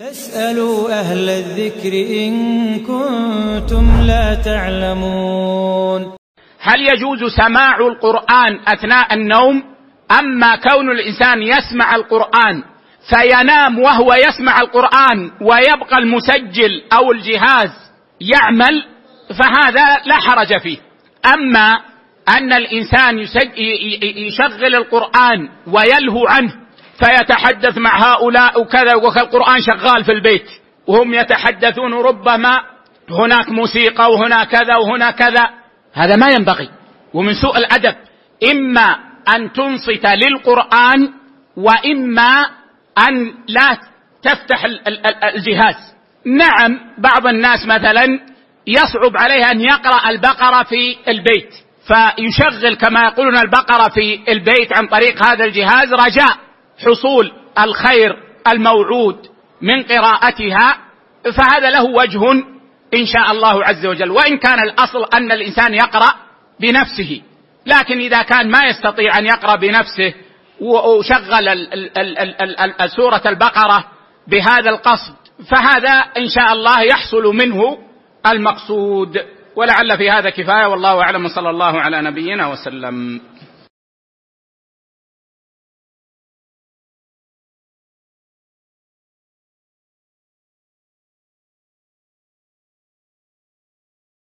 فاسألوا أهل الذكر إن كنتم لا تعلمون. هل يجوز سماع القرآن أثناء النوم؟ أما كون الإنسان يسمع القرآن فينام وهو يسمع القرآن ويبقى المسجل أو الجهاز يعمل فهذا لا حرج فيه. أما أن الإنسان يشغل القرآن ويلهو عنه فيتحدث مع هؤلاء وكذا والقرآن شغال في البيت. وهم يتحدثون ربما هناك موسيقى وهنا كذا وهنا كذا. هذا ما ينبغي. ومن سوء الأدب إما أن تنصت للقرآن وإما أن لا تفتح الجهاز. نعم بعض الناس مثلا يصعب عليه أن يقرأ البقرة في البيت. فيشغل كما يقولون البقرة في البيت عن طريق هذا الجهاز رجاء. حصول الخير الموعود من قراءتها فهذا له وجه إن شاء الله عز وجل. وإن كان الأصل أن الإنسان يقرأ بنفسه لكن إذا كان ما يستطيع أن يقرأ بنفسه وشغل سورة البقرة بهذا القصد فهذا إن شاء الله يحصل منه المقصود. ولعل في هذا كفاية والله أعلم صلى الله على نبينا وسلم.